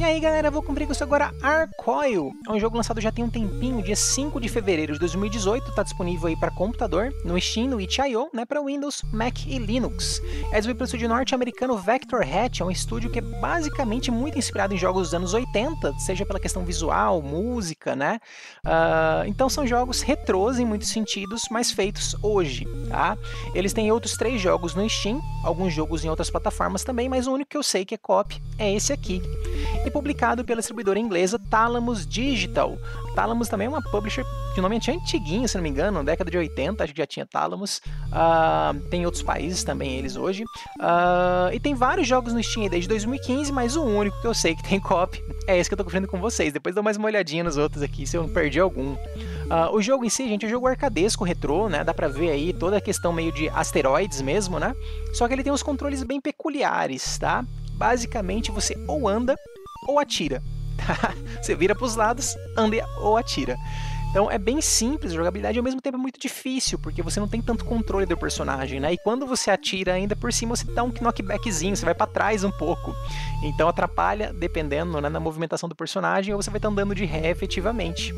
E aí galera, vou cumprir com isso agora Arcoil. É um jogo lançado já tem um tempinho, dia 5 de fevereiro de 2018, está disponível aí para computador, no Steam, no itch.io, né, para Windows, Mac e Linux. É desenvolvido pelo estúdio norte-americano Vector Hat, é um estúdio que é basicamente muito inspirado em jogos dos anos 80, seja pela questão visual, música, né? Uh, então são jogos retrôs em muitos sentidos, mas feitos hoje, tá? Eles têm outros três jogos no Steam, alguns jogos em outras plataformas também, mas o único que eu sei que é copy é esse aqui e publicado pela distribuidora inglesa Thalamus Digital. Thalamus também é uma publisher de nome antiguinho, se não me engano, década de 80, acho que já tinha Thalamus. Uh, tem outros países também, eles hoje. Uh, e tem vários jogos no Steam desde 2015, mas o único que eu sei que tem copy é esse que eu tô conferindo com vocês. Depois dou mais uma olhadinha nos outros aqui, se eu não perdi algum. Uh, o jogo em si, gente, é um jogo arcadesco, retrô, né? Dá pra ver aí toda a questão meio de asteroides mesmo, né? Só que ele tem uns controles bem peculiares, tá? Basicamente, você ou anda ou atira. Você vira para os lados, anda ou atira. Então é bem simples a jogabilidade ao mesmo tempo é muito difícil, porque você não tem tanto controle do personagem, né? E quando você atira ainda por cima, você dá um knockbackzinho, você vai para trás um pouco. Então atrapalha, dependendo né, na movimentação do personagem, ou você vai estar andando de ré efetivamente.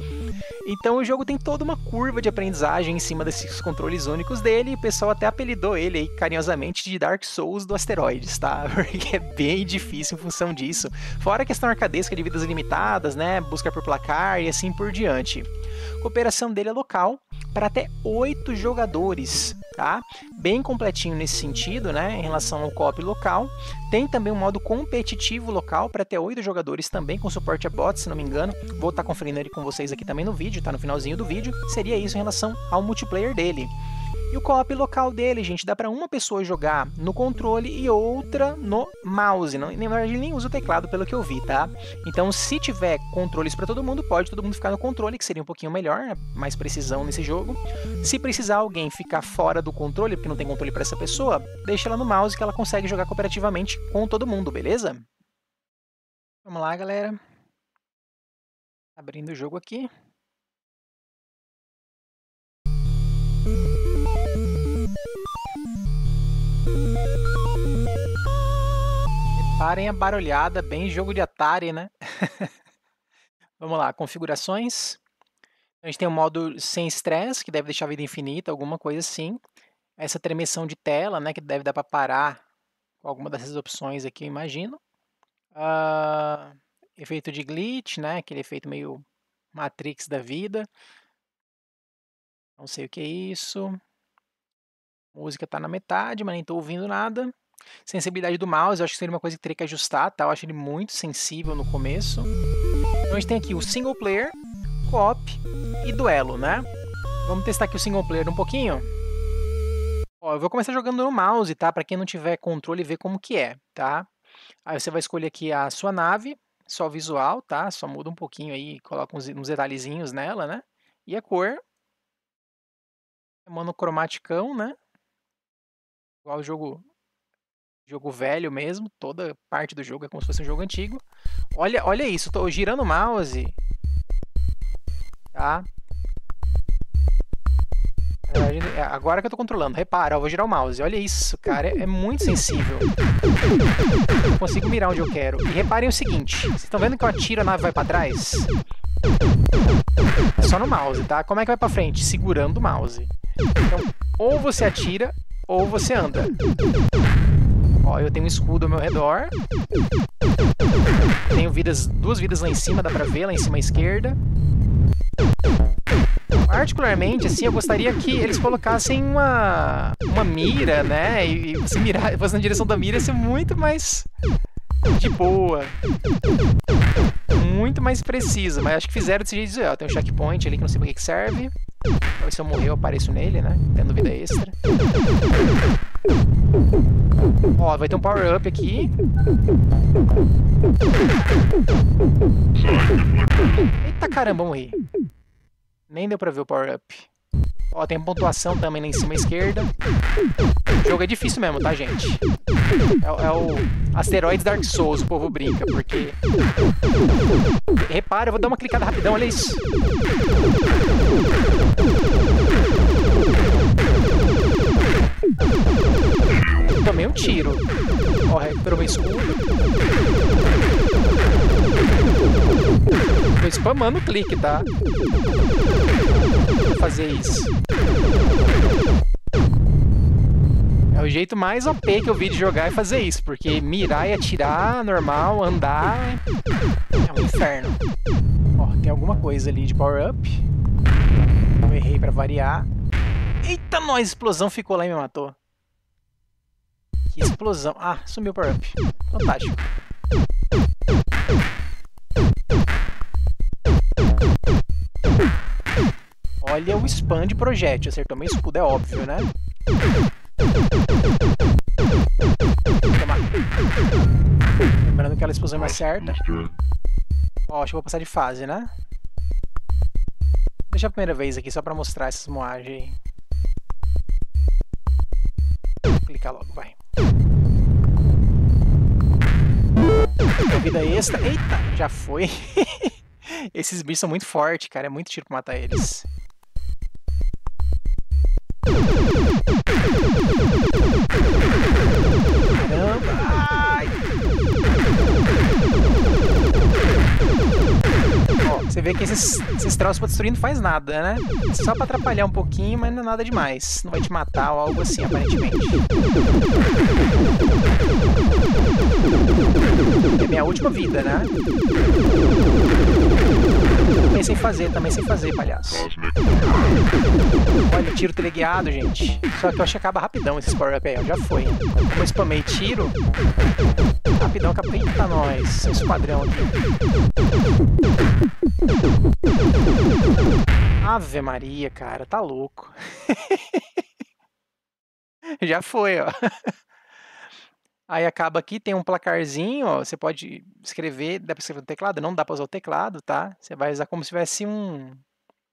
Então o jogo tem toda uma curva de aprendizagem em cima desses controles únicos dele, e o pessoal até apelidou ele aí carinhosamente de Dark Souls do Asteroides, tá? Porque é bem difícil em função disso. Fora a questão arcadesca de vidas limitadas, né? Busca por placar e assim por diante cooperação dele é local para até oito jogadores, tá? Bem completinho nesse sentido, né? Em relação ao co-op local. Tem também um modo competitivo local para até oito jogadores também, com suporte a bots, se não me engano. Vou estar tá conferindo ele com vocês aqui também no vídeo, tá no finalzinho do vídeo. Seria isso em relação ao multiplayer dele. E o co-op local dele, gente, dá para uma pessoa jogar no controle e outra no mouse. Não, na verdade, ele nem usa o teclado, pelo que eu vi, tá? Então, se tiver controles para todo mundo, pode todo mundo ficar no controle, que seria um pouquinho melhor, né? mais precisão nesse jogo. Se precisar alguém ficar fora do controle, porque não tem controle para essa pessoa, deixa ela no mouse que ela consegue jogar cooperativamente com todo mundo, beleza? Vamos lá, galera. Abrindo o jogo aqui. Reparem a barulhada, bem jogo de Atari, né? Vamos lá, configurações. A gente tem o um modo sem estresse, que deve deixar a vida infinita, alguma coisa assim. Essa tremessão de tela, né, que deve dar para parar com alguma dessas opções aqui, eu imagino. Uh, efeito de glitch, né, aquele efeito meio Matrix da vida. Não sei o que é isso. Música está na metade, mas nem estou ouvindo nada. Sensibilidade do mouse, eu acho que seria uma coisa que teria que ajustar, tá? Eu acho ele muito sensível no começo. Então a gente tem aqui o single player, co-op e duelo, né? Vamos testar aqui o single player um pouquinho. Ó, eu vou começar jogando no mouse, tá? Para quem não tiver controle, ver como que é, tá? Aí você vai escolher aqui a sua nave, só visual, tá? Só muda um pouquinho aí, coloca uns, uns detalhezinhos nela, né? E a cor. Monocromaticão, né? Igual o jogo jogo velho mesmo, toda parte do jogo é como se fosse um jogo antigo. Olha, olha isso, tô girando o mouse. Tá? É, agora que eu tô controlando, repara, eu vou girar o mouse. Olha isso, cara, é, é muito sensível. Eu consigo mirar onde eu quero. E reparem o seguinte, vocês estão vendo que eu atiro a nave vai para trás? Só no mouse, tá? Como é que vai para frente? Segurando o mouse. Então, ou você atira, ou você anda. Ó, eu tenho um escudo ao meu redor. Tenho vidas, duas vidas lá em cima, dá pra ver, lá em cima à esquerda. Particularmente, assim, eu gostaria que eles colocassem uma, uma mira, né? E, e você mirar, você na direção da mira ia ser muito mais de boa. Muito mais preciso, mas acho que fizeram desse jeito. Ó, tem um checkpoint ali que não sei pra que serve. Talvez se eu morrer eu apareço nele, né? Tendo vida extra. Ó, vai ter um power up aqui. Eita caramba, morri. Nem deu pra ver o power up. Ó, tem pontuação também lá em cima esquerda. O jogo é difícil mesmo, tá, gente? É, é o Asteroids Dark Souls, o povo brinca, porque... Repara, eu vou dar uma clicada rapidão, olha isso. Escudo. spamando o clique, tá? Vou fazer isso. É o jeito mais OP que eu vi de jogar é fazer isso, porque mirar e atirar, normal, andar, é um inferno. Ó, tem alguma coisa ali de power-up. Eu errei pra variar. Eita, nós! Explosão ficou lá e me matou. Que explosão. Ah, sumiu o power-up. Fantástico. Olha o spam de projétil. Acertou meu escudo, é óbvio, né? Toma. Lembrando que aquela explosão é mais certa. Ó, acho que vou passar de fase, né? Deixa a primeira vez aqui, só pra mostrar essas moagens aí. Vida extra. Eita, já foi. Esses bichos são muito fortes, cara. É muito tiro pra matar eles. Você vê que esses, esses troços pra destruir não faz nada, né? Só pra atrapalhar um pouquinho, mas não é nada demais. Não vai te matar ou algo assim, aparentemente. É minha última vida, né? Também sem fazer, também sem fazer, palhaço. Olha, tiro teleguiado, gente. Só que eu acho que acaba rapidão esses power-up aí. Já foi. Como eu spamei tiro, rapidão acaba. Nós. Esse padrão aqui. Ave Maria, cara, tá louco. Já foi, ó. Aí acaba aqui, tem um placarzinho, ó, você pode escrever, dá para escrever no teclado, não dá para usar o teclado, tá? Você vai usar como se tivesse um,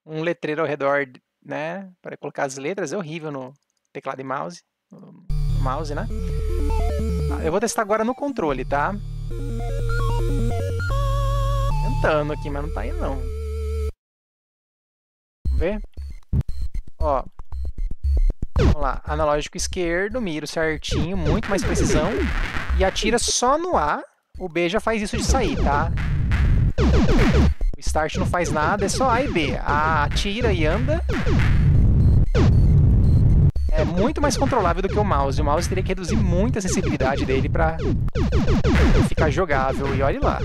um letreiro ao redor, né? Para colocar as letras, é horrível no teclado e mouse, no mouse, né? Eu vou testar agora no controle, tá? Tentando aqui, mas não tá indo não. Vamos ver? Ó, Vamos lá, analógico esquerdo, miro certinho, muito mais precisão. E atira só no A. O B já faz isso de sair, tá? O start não faz nada, é só A e B. A atira e anda. É muito mais controlável do que o mouse. O mouse teria que reduzir muito a sensibilidade dele pra ficar jogável. E olhe lá.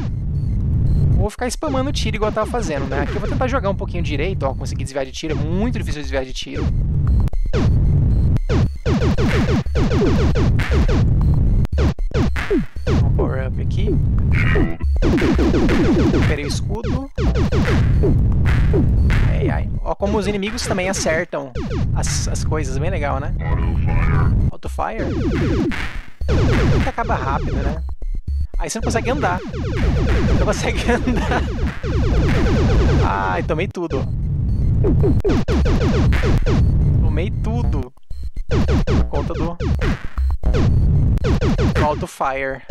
Vou ficar spamando tiro igual eu tava fazendo, né? Aqui eu vou tentar jogar um pouquinho direito, ó. Conseguir desviar de tiro. É muito difícil desviar de tiro. Um power up aqui. Recuperei o escudo. Ai, ai. Ó, como os inimigos também acertam as, as coisas, bem legal, né? Auto fire. Que acaba rápido, né? Aí você não consegue andar. Não consegue andar. Ai, tomei tudo. Tomei tudo. Por conta do, do auto fire.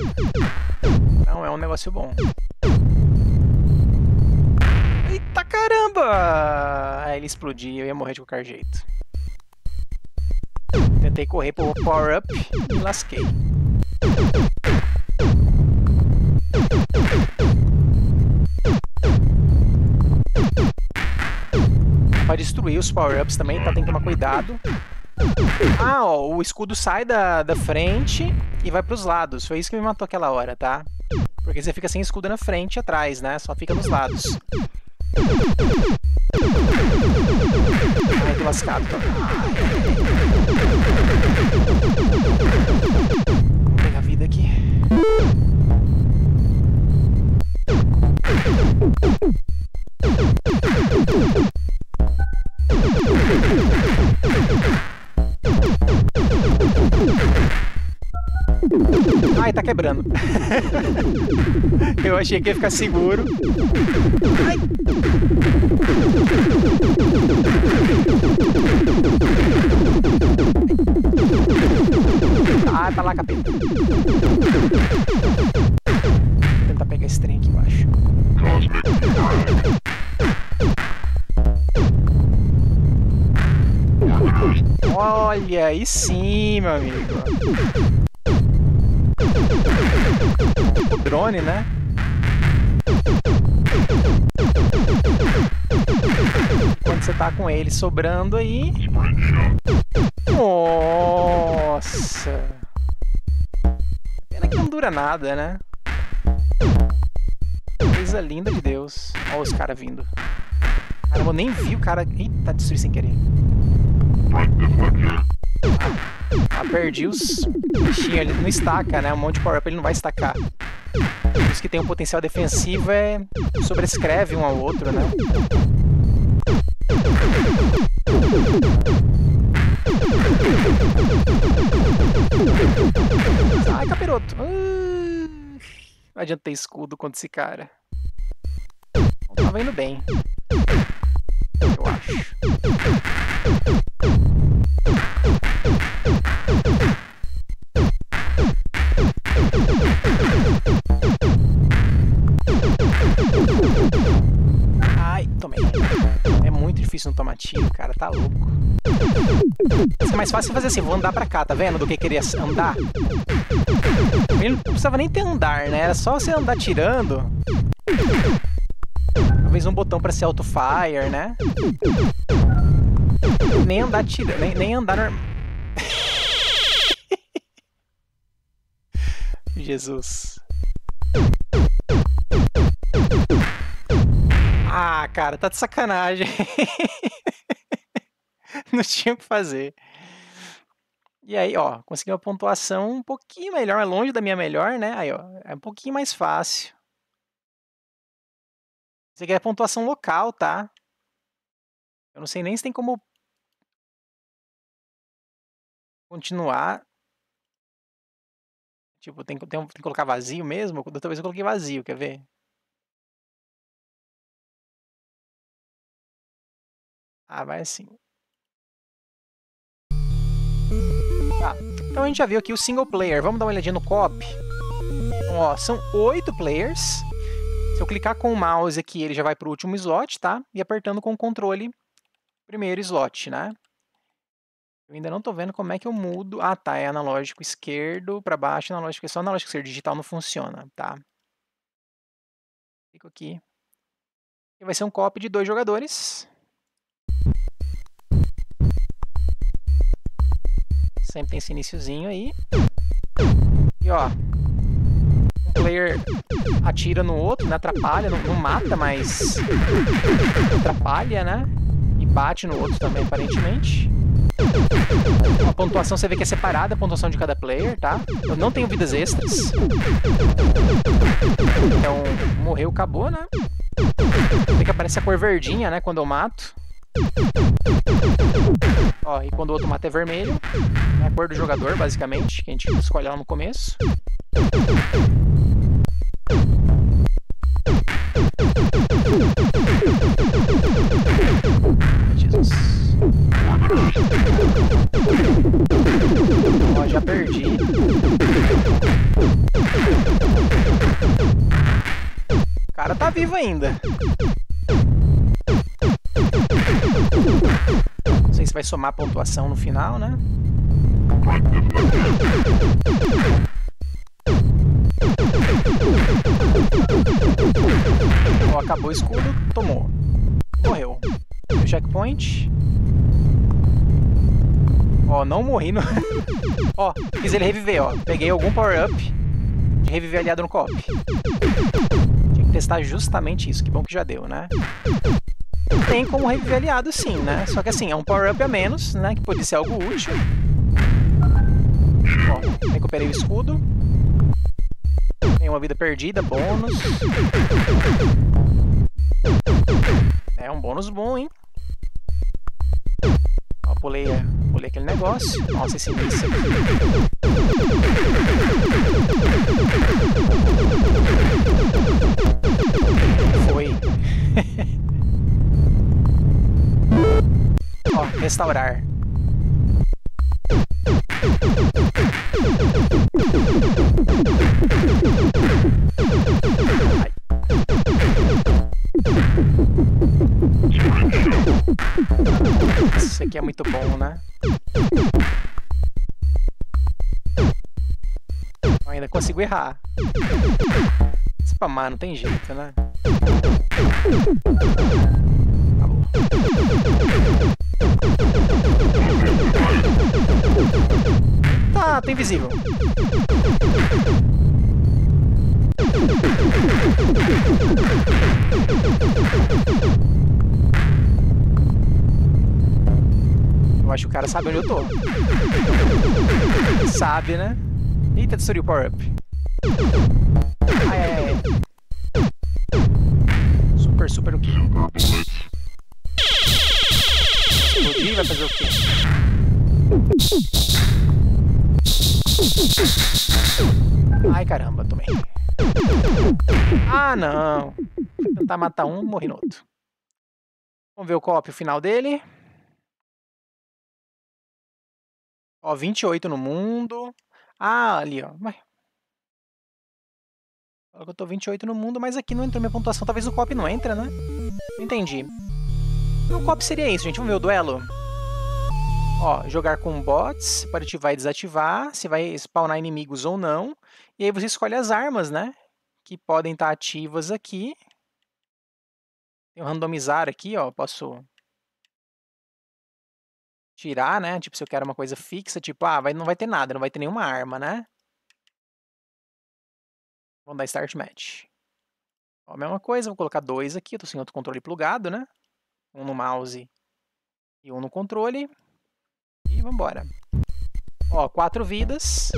Não é um negócio bom. Eita caramba! Aí ele explodiu, eu ia morrer de qualquer jeito. Tentei correr pro power up e lasquei. Para destruir os power-ups também, tá? Tem que tomar cuidado. Ah, ó, o escudo sai da, da frente e vai pros lados. Foi isso que me matou aquela hora, tá? Porque você fica sem escudo na frente e atrás, né? Só fica nos lados. Ai, tô lascado. Eu achei que ia ficar seguro. Ai. Ah, tá lá, capeta. Vou tentar pegar esse trem aqui embaixo. Olha, aí sim, meu amigo. Drone, né? Enquanto você tá com ele sobrando aí. Nossa! Pena que não dura nada, né? Coisa linda de Deus. Olha os caras vindo. Caramba, eu nem vi o cara. Eita, destruí sem querer. Ah, perdi os bichinhos. Ele não estaca, né? Um monte de power-up ele não vai estacar. Os que tem um potencial defensivo é sobrescreve um ao outro, né? Ai, capiroto. Não adianta ter escudo contra esse cara. Tava indo bem. Eu acho. Tá louco. É mais fácil fazer assim, vou andar pra cá, tá vendo? Do que querer andar. Ele não precisava nem ter andar, né? Era só você andar tirando. Talvez um botão pra ser auto-fire, né? Nem andar tirando, nem, nem andar normal. Jesus. Ah, cara, tá de sacanagem. Não tinha o que fazer. E aí, ó, consegui uma pontuação um pouquinho melhor, é longe da minha melhor, né? Aí, ó, é um pouquinho mais fácil. Isso aqui é pontuação local, tá? Eu não sei nem se tem como continuar. Tipo, tem, tem, tem que colocar vazio mesmo? Da outra vez eu coloquei vazio, quer ver? Ah, vai assim. Então a gente já viu aqui o single player. Vamos dar uma olhadinha no co-op. Então, ó, são oito players. Se eu clicar com o mouse aqui, ele já vai para o último slot, tá? E apertando com o controle, primeiro slot, né? Eu ainda não estou vendo como é que eu mudo. Ah, tá. É analógico esquerdo para baixo, analógico. Só analógico esquerdo digital não funciona, tá? Fico aqui. E vai ser um copy de dois jogadores. Sempre tem esse iníciozinho aí. E ó, um player atira no outro, né? Atrapalha, não, não mata, mas atrapalha, né? E bate no outro também, aparentemente. A pontuação você vê que é separada a pontuação de cada player, tá? Eu não tenho vidas extras. Então, morreu, acabou, né? Vê que aparece a cor verdinha, né? Quando eu mato. Ó, e quando o outro mata é vermelho, é a cor do jogador, basicamente, que a gente escolhe lá no começo. Jesus. Ó, já perdi. O cara tá vivo ainda. Somar pontuação no final, né? Ó, acabou o escudo, tomou. Morreu. Checkpoint. Ó, não morri no... ó, fiz ele reviver, ó. Peguei algum power-up de reviver aliado no co Tinha que testar justamente isso. Que bom que já deu, né? Tem como reviver aliado sim, né? Só que assim, é um power-up a menos, né? Que pode ser algo útil. Ó, recuperei o escudo. Tem uma vida perdida, bônus. É um bônus bom, hein? Ó, pulei, pulei aquele negócio. Nossa, esse míssil Restaurar. Isso aqui é muito bom, né? ainda consigo errar. Spamar não tem jeito, né? Invisível. Eu acho que o cara sabe onde eu tô. Sabe, né? Eita, destruiu o power-up. Caramba, tomei. Ah, não. Vou tentar matar um, morri no outro. Vamos ver o copy, final dele. Ó, 28 no mundo. Ah, ali, ó. Ué. Eu tô 28 no mundo, mas aqui não entrou minha pontuação. Talvez o copy não entra, né? Não entendi. O copy seria isso, gente. Vamos ver o duelo? Ó, jogar com bots, pode ativar e desativar, se vai spawnar inimigos ou não. E aí você escolhe as armas, né? Que podem estar ativas aqui. O randomizar aqui, ó. Posso tirar, né? Tipo, se eu quero uma coisa fixa, tipo, ah, vai, não vai ter nada, não vai ter nenhuma arma, né? Vamos dar Start Match. Ó, a mesma coisa, vou colocar dois aqui, eu tô sem outro controle plugado, né? Um no mouse e um no controle. E vambora. Ó, quatro vidas.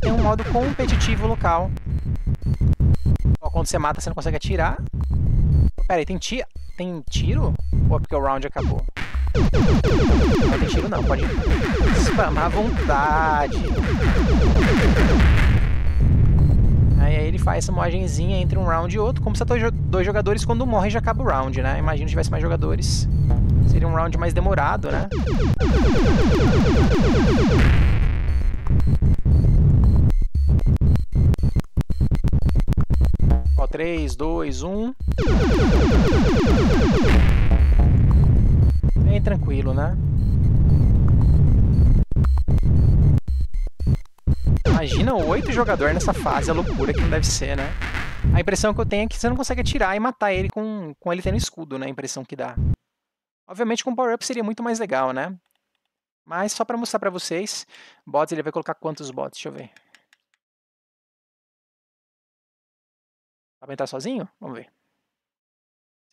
Tem um modo competitivo local. Ó, quando você mata, você não consegue atirar. Pera aí, tem, ti tem tiro? Ou é porque o round acabou? Não tem tiro não, pode spamar à vontade. Aí, aí ele faz essa moagenzinha entre um round e outro, como se dois jogadores quando morre já acaba o round, né? Imagina se tivesse mais jogadores. Seria um round mais demorado, né? 3, 2, 1. Bem tranquilo, né? Imagina oito jogadores nessa fase, a loucura que não deve ser, né? A impressão que eu tenho é que você não consegue atirar e matar ele com, com ele tendo escudo, né? A impressão que dá. Obviamente com power-up seria muito mais legal, né? Mas só para mostrar para vocês, bots ele vai colocar quantos bots? Deixa eu ver. Dá pra entrar sozinho? Vamos ver.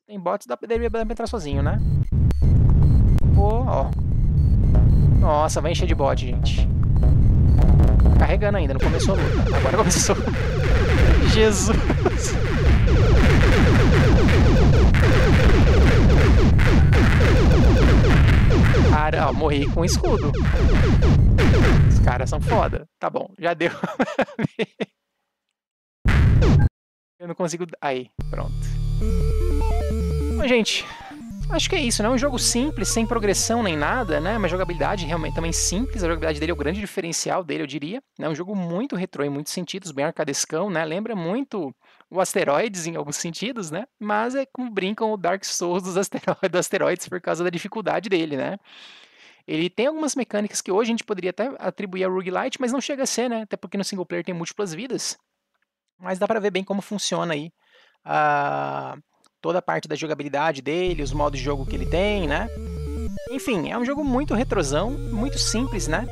Tem bots, dá, pra entrar sozinho, né? Pô, ó. Nossa, vai encher de bot, gente. Carregando ainda, não começou a luta. Agora começou. Jesus. Cara, ó, morri com escudo. Os caras são foda. Tá bom, já deu. Eu não consigo... Aí, pronto. Bom, gente, acho que é isso, né? Um jogo simples, sem progressão nem nada, né? Uma jogabilidade realmente também simples. A jogabilidade dele é o grande diferencial dele, eu diria. É um jogo muito retrô em muitos sentidos, bem arcadescão, né? Lembra muito o Asteroids em alguns sentidos, né? Mas é como brincam o Dark Souls dos asteroides, do asteroides por causa da dificuldade dele, né? Ele tem algumas mecânicas que hoje a gente poderia até atribuir a roguelite, mas não chega a ser, né? Até porque no single player tem múltiplas vidas. Mas dá para ver bem como funciona aí uh, toda a parte da jogabilidade dele, os modos de jogo que ele tem, né? Enfim, é um jogo muito retrosão, muito simples, né?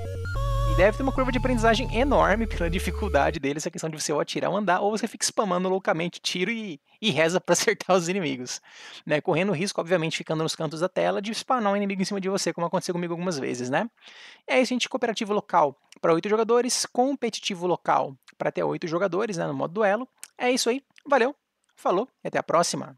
E deve ter uma curva de aprendizagem enorme pela dificuldade dele, essa questão de você ou atirar ou andar, ou você fica spamando loucamente tiro e, e reza para acertar os inimigos. Né? Correndo o risco, obviamente, ficando nos cantos da tela, de spawnar um inimigo em cima de você, como aconteceu comigo algumas vezes, né? É isso, gente, cooperativo local para 8 jogadores, competitivo local para até 8 jogadores, né, no modo duelo. É isso aí, valeu, falou e até a próxima!